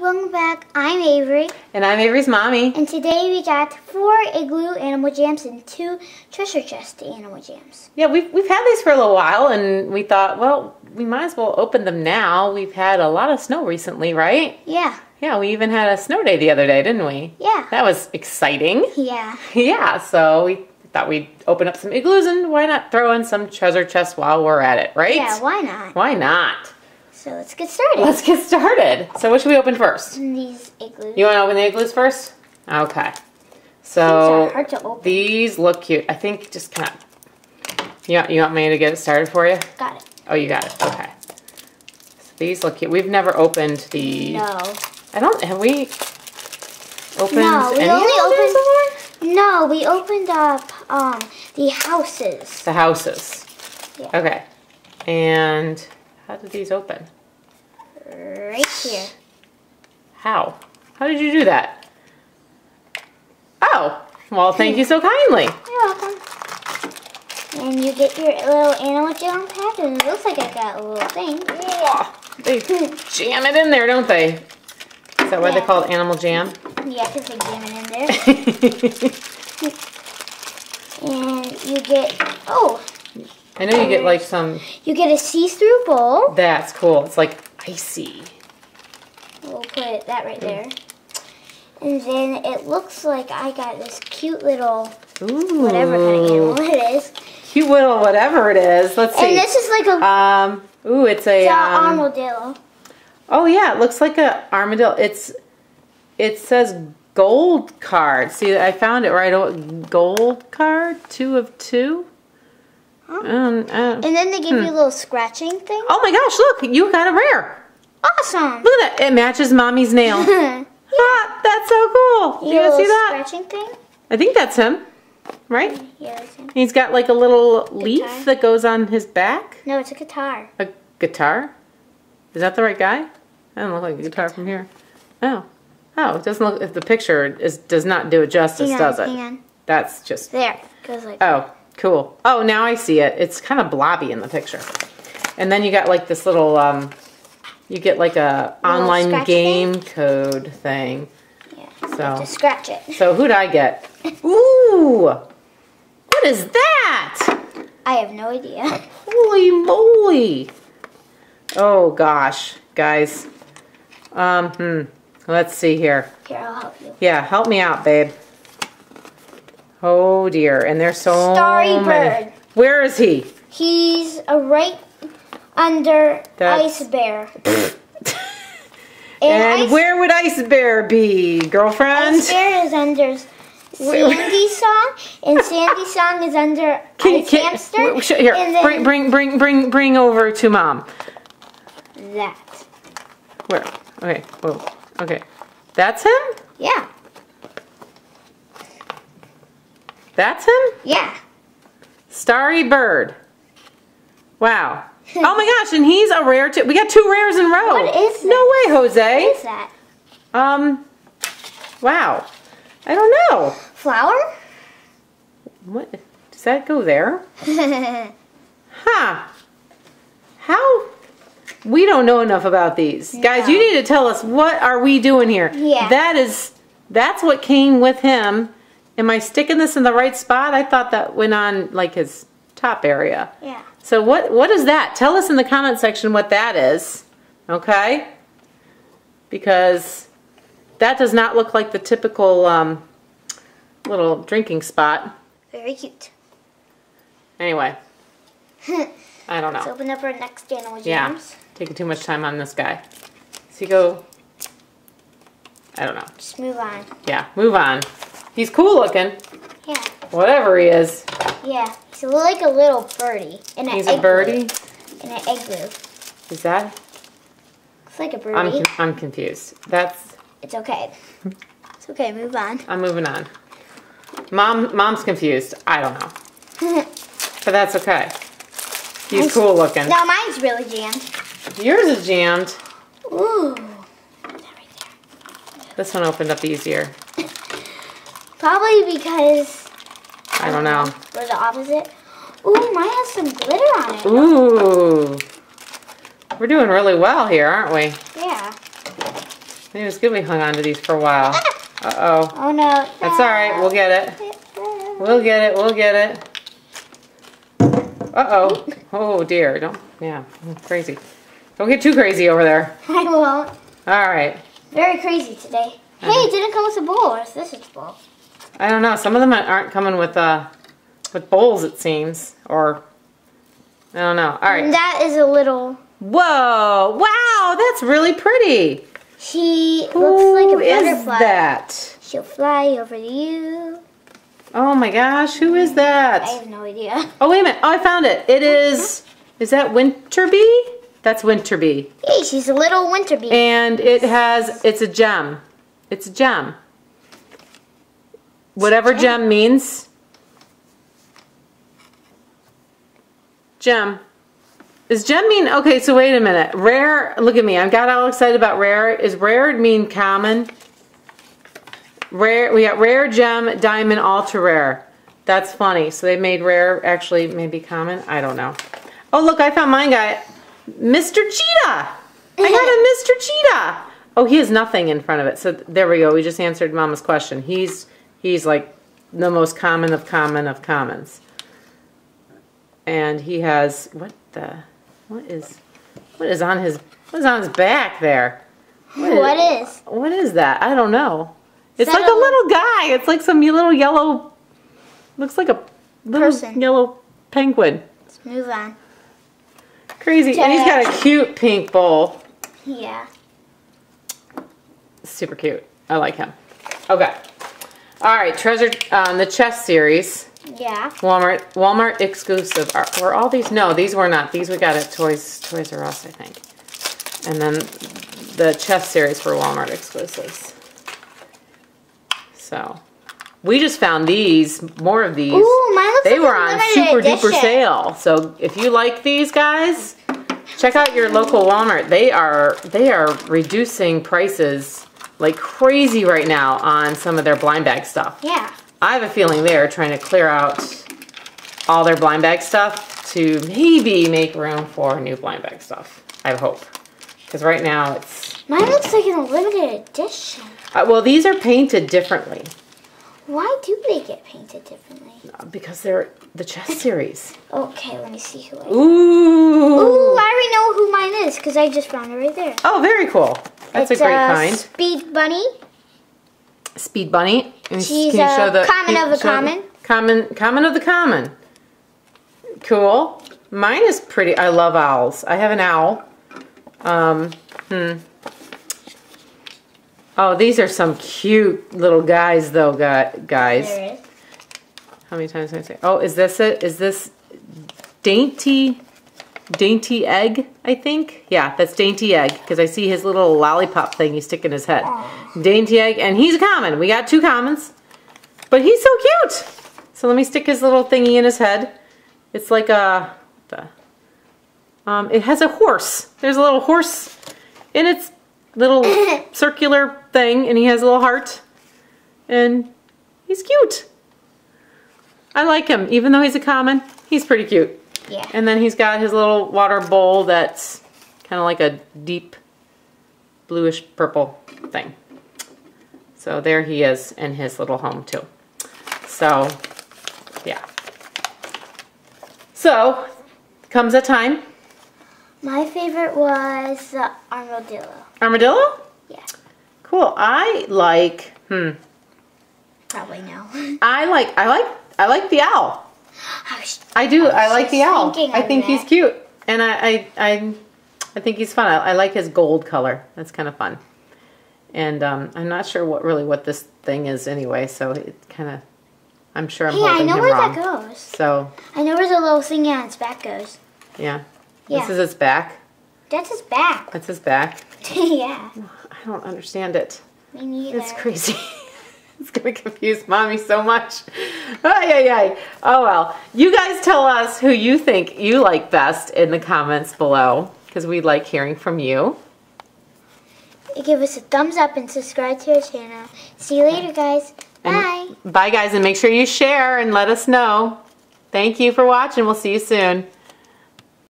welcome back. I'm Avery, And I'm Avery's mommy. and today we got four Igloo Animal Jams and two Treasure Chest Animal Jams. Yeah, we've, we've had these for a little while, and we thought, well, we might as well open them now. We've had a lot of snow recently, right? Yeah, Yeah, we even had a snow day the other day, didn't we? yeah, That was exciting. yeah. Yeah, so we thought we'd open up some igloos, and why not throw in some treasure chests while we're at it, right? Yeah, why not? Why not? So let's get started. Let's get started. So, what should we open first? These igloos. You want to open the igloos first? Okay. These So, are hard to open. these look cute. I think just kind of. You want, you want me to get it started for you? Got it. Oh, you got it. Okay. So these look cute. We've never opened the. No. I don't. Have we opened No, we any only opened-? No, we opened up um the houses. The houses. Yeah. Okay. And how did these open? Right here. How? How did you do that? Oh. Well, thank you so kindly. You're welcome. And you get your little animal jam pack, and it looks like I got a little thing. Yeah. They jam it in there, don't they? Is that why they Yeah. call it animal jam? Yeah, because they jam it in there. And you get, oh, I know you get like some. you get a see-through bowl. That's cool. It's like icy. We'll put that right there. And then it looks like I got this cute little, Ooh. whatever kind of animal it is. Cute little whatever it is. Let's see. And this is like a Um. Ooh, it's a. it's Um, armadillo. oh yeah, it looks like a armadillo. It's. It says gold card. See, I found it right. Gold card, two of two. Huh. Um, uh, And then they give you a little scratching thing. oh my gosh! Look, you got a rare. Awesome. Look at that. It matches mommy's nail. yeah. ah, that's so cool. You You guys see that? scratching thing? I think that's him, right? Yeah, that's him. He's got like a little leaf that goes on his back. No, it's a guitar. A guitar? Is that the right guy? That doesn't look like a guitar from here. Oh. Oh, it doesn't look, if the picture is, does not do it justice, on, does it? hang on. That's just, There. Like oh, cool. Oh, now I see it. It's kind of blobby in the picture. And then you got like this little, um, you get like a Little online game code thing. Yeah. So, To scratch it. so who'd I get? Ooh! What is that? I have no idea. Holy moly! Oh gosh, guys. Um, hmm. Let's see here. Here, I'll help you. Yeah, help me out, babe. Oh dear, and there's so Starry many. bird. Where is he? He's a right under That's- Ice Bear. And Ice, where would Ice Bear be, girlfriend? Ice Bear is under Sandy Song, and Sandy Song is under Can- Ice can- Hamster. here, bring, bring, bring, bring, bring over to mom. that. Where? Okay. Whoa. Okay. That's him. Yeah, That's him. yeah. Starry Bird. Wow. Oh my gosh, and he's a rare too. We got two rares in a row. What is No way, Jose. What is that? Um. Wow. I don't know. Flower? What does that go there? Huh. How? We don't know enough about these. Guys, you need to tell us what are we doing here? Yeah. That is that's what came with him. Am I sticking this in the right spot? I thought that went on like his top area. yeah. So what what is that? Tell us in the comment section what that is. Okay? Because that does not look like the typical um, little drinking spot. Very cute. Anyway, I don't know. Let's open up our next animal Yeah. Taking too much time on this guy. Does he go? I don't know. Just move on. Yeah, move on. He's cool looking. Yeah. Whatever he is. Yeah. He's like a little birdie. In an He's a birdie. In an igloo. Is that? It's like a birdie. I'm, con- I'm confused. That's. It's okay. It's okay. Move on. I'm moving on. Mom, mom's confused. I don't know, but that's okay. He's cool looking. now mine's really jammed. Yours is jammed. Ooh. This one opened up easier. Probably because I don't know. we're the opposite. Ooh, mine has some glitter on it. Ooh. We're doing really well here, aren't we? Yeah. It was good we hung on to these for a while. Uh-oh. Oh no. That's all right. We'll get it. We'll get it. We'll get it. Uh-oh. Oh, dear. Don't, yeah, crazy. Don't get too crazy over there. I won't. All right. Very crazy today. Uh-huh. Hey, it didn't come with a bowl. Or is this its bowl? I don't know. Some of them aren't coming with, uh, with bowls, it seems. Or, I don't know. All right. That is a little. Whoa. Wow, that's really pretty. She Who looks like a is butterfly. that? She'll fly over to you. Oh my gosh, who is that? I have no idea. Oh, wait a minute. Oh, I found it. It is, is that Winterbee? That's Winterbee. Hey, she's a little winter bee. And it has, it's a gem. It's a gem. Whatever gem. gem means. Gem. Is gem mean, okay, so wait a minute. Rare, look at me. I got all excited about rare. Is rare mean common? Rare, we got rare, gem, diamond, ultra rare. That's funny. So they made rare actually maybe common? I don't know. Oh, look, I found mine guy. Mr. Cheetah. I got a Mr. Cheetah. Oh, he has nothing in front of it. So there we go. We just answered Mama's question. He's he's like the most common of common of commons. And he has what the what is what is on his what is on his back there? what is? What is that? I don't know. It's like a little guy. It's like some little yellow looks like a little Person. yellow penguin. Let's move on. Crazy. And he's got a cute pink bowl. Yeah. Super cute. I like him. Okay. All right, treasure um, the chest series. Yeah. Walmart Walmart exclusive. Are, were all these? No, these were not. These we got at Toys Toys R Us, I think. And then the chest series for Walmart exclusives. So we just found these, more of these. Ooh, mine looks they like were on super duper sale. So if you like these guys, check out your local Walmart. They are they are reducing prices like crazy right now on some of their blind bag stuff. Yeah. I have a feeling they're trying to clear out all their blind bag stuff to maybe make room for new blind bag stuff. I hope. Because right now it's. Mine looks like a limited edition. Uh, well, these are painted differently Why do they get painted differently? because they're the chest series. Okay, let me see who I. Ooh. Ooh, I already know who mine is because I just found it right there. Oh, very cool. That's it's a great uh, find. Speed Bunny. Speed Bunny. And She's can you show a the- common can of the common. Common, common of the common. Cool. Mine is pretty. I love owls. I have an owl. Um, hmm. Oh, these are some cute little guys, though, gu- guys. How many times did I say? Oh, is this it? Is this dainty, dainty egg? I think. Yeah, that's dainty egg because I see his little lollipop thing he's sticking his head. Dainty egg, and he's a common. We got two commons, but he's so cute. So let me stick his little thingy in his head. It's like a the. Um, it has a horse. There's a little horse in its little circular thing, and he has a little heart, and he's cute. I like him, even though he's a common. He's pretty cute. Yeah. And then he's got his little water bowl that's kind of like a deep bluish purple thing. So there he is in his little home too. So, yeah. So, comes a time. My favorite was the armadillo. Armadillo? Yeah. Cool. I like, hmm. Probably no. I like, I like, I like the owl. I was I do. I like the owl. I think he's cute, and I, I, I, I think he's fun. I, I like his gold color. That's kind of fun. And um, I'm not sure what really what this thing is anyway. So it kind of, I'm sure I'm Hey, I know where wrong. that goes. So I know where the little thing on its back goes. yeah. Yeah. this is his back. That's his back. That's his back. yeah. I don't understand it. Me neither. It's crazy. it's gonna confuse mommy so much. Ay, ay, ay. Oh well. You guys tell us who you think you like best in the comments below because we like hearing from you. Give us a thumbs up and subscribe to our channel. See you later, guys. Bye. Bye guys and make sure you share and let us know. Thank you for watching. We'll see you soon.